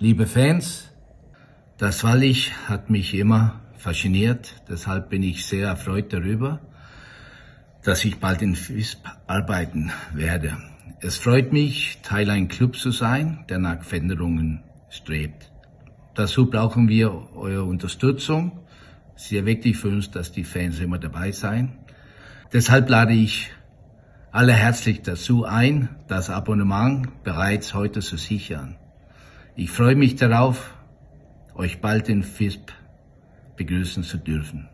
Liebe Fans, das Wallig hat mich immer fasziniert. Deshalb bin ich sehr erfreut darüber, dass ich bald in FISP arbeiten werde. Es freut mich, Teil ein Club zu sein, der nach Veränderungen strebt. Dazu brauchen wir eure Unterstützung. Sehr wichtig für uns, dass die Fans immer dabei sein. Deshalb lade ich alle herzlich dazu ein, das Abonnement bereits heute zu sichern. Ich freue mich darauf, euch bald in FISP begrüßen zu dürfen.